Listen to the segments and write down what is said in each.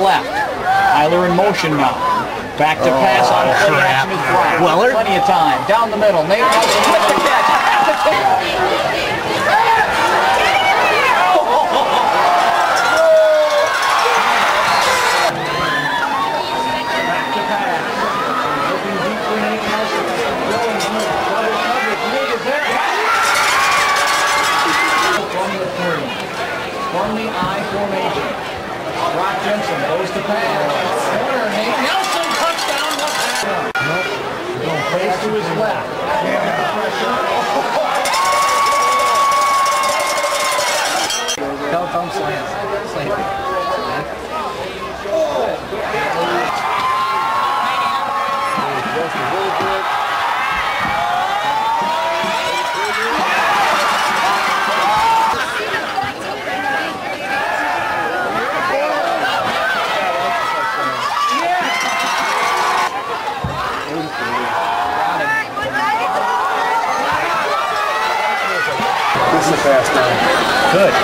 left. Tyler in motion now. Back to pass on play action is. Weller? Plenty of time. Down the middle. Nate Nelson with the catch. At the tip. Back to pass. Looking deep for Nate Nelson. Going deep. Double coverage. Nate is there. From the three. From the I formation. Brock Goes to pass. Corner, Nate Nelson, touchdown? Nope. Going face to his left. Don't, fast time. Good.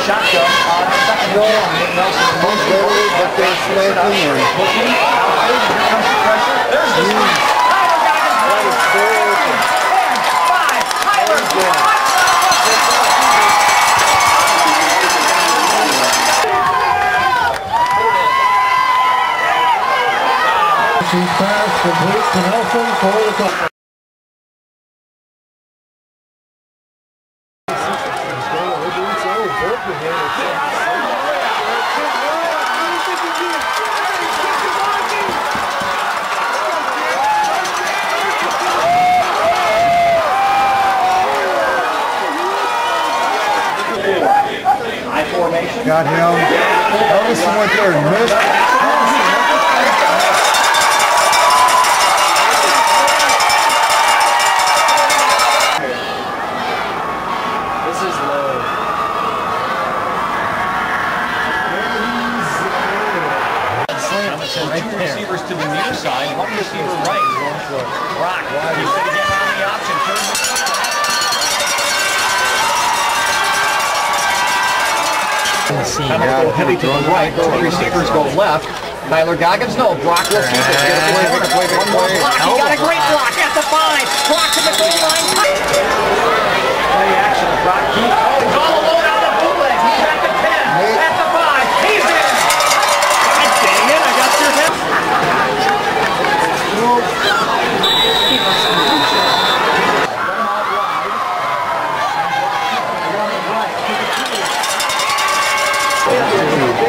Shotgun on second goal. Nate Nelson in motion. But they're slanting and Looking, outfield, here comes the pressure. There's the sweep. Tyler Goggins Ten, five, Tyler. She pass complete to Nelson for the formation. Got him. Nelson went there and missed. Two receivers to the near side, one receiver right. Brock, he's going to get on the option. Turns Penalty go heavy to the right, two receivers go left. Tyler Goggins, no, Brock will keep it. Get a play, play, play, one more block. He got a great block at the five. Brock to the goal line. Play action, Brock keeps. Oh, he's all alone on the bootleg. He's at the 10, at the five. He's in. God dang it, I got your head. I wonder where we're gonna throw it. Take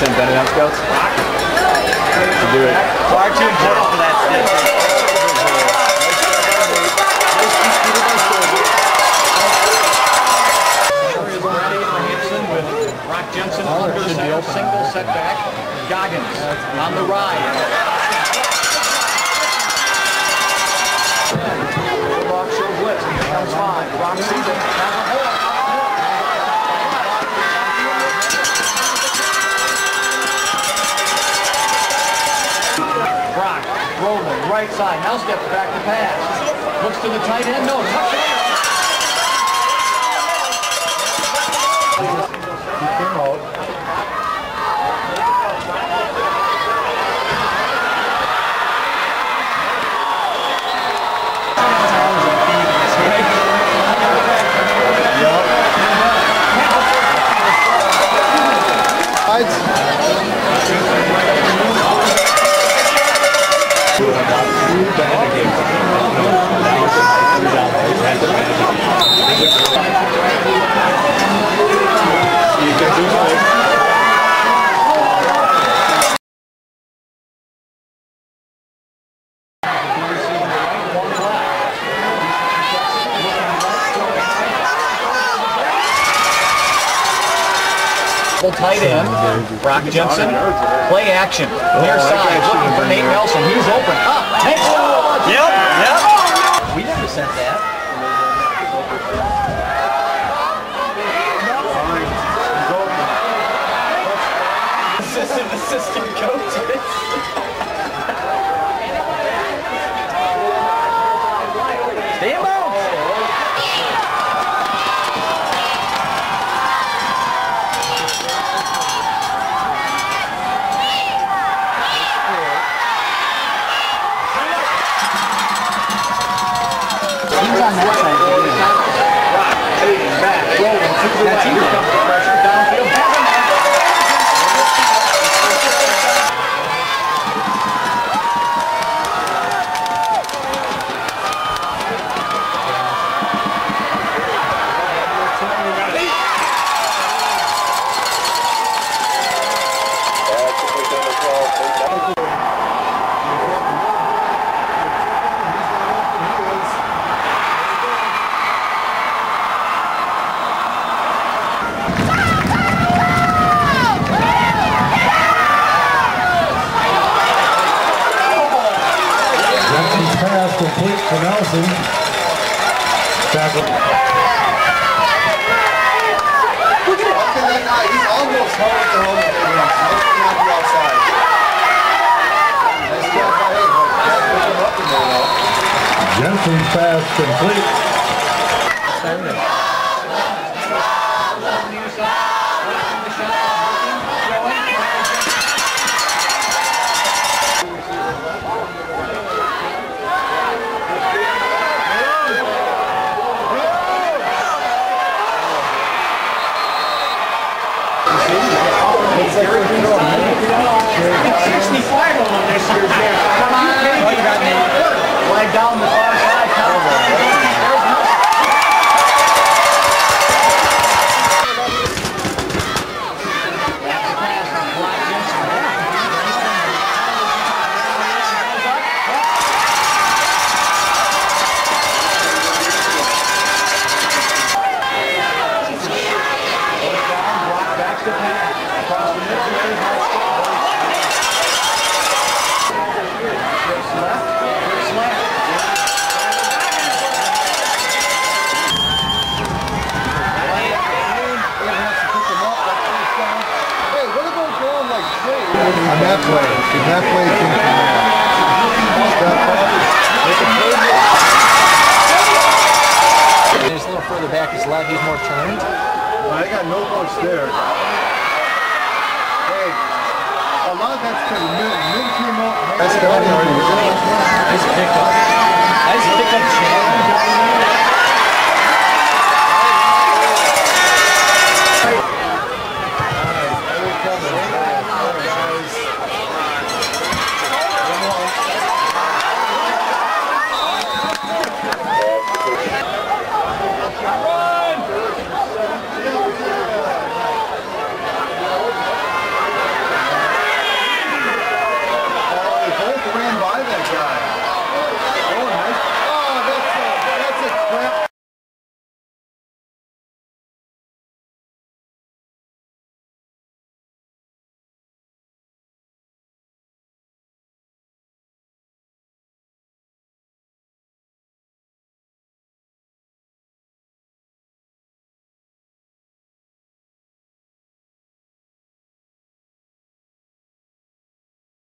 100% better scouts. To do it. Far too important for that stick. Jensen under the center, single setback. Goggins on the ride. Rock show blitz. Comes five. Rock season. Right side. Now steps back to pass. Looks to the tight end. No touchdown. Tight end. Brock Jensen. Play action. Near side. Looking for Nate Nelson. He's open. Up. That's here comes the pressure downfield. Jefferson's pass complete to Nelson. Tackle. He's almost home with the home with the. Most of not be outside. Nice catch by. That's pushing him up in there, though. Jensen's pass complete. Sixty-five of them this year, Jeff. Come on. Flag down the far side. There's no- Hey, what about going like straight? On that play. On that play, it came from there. Step up. Make a play. He's a little further back. His left, he's more turned. I got no coach there. Hey, a lot of that's because mid, mid came out. That's done already. Nice pickup. Nice pickup, Chad.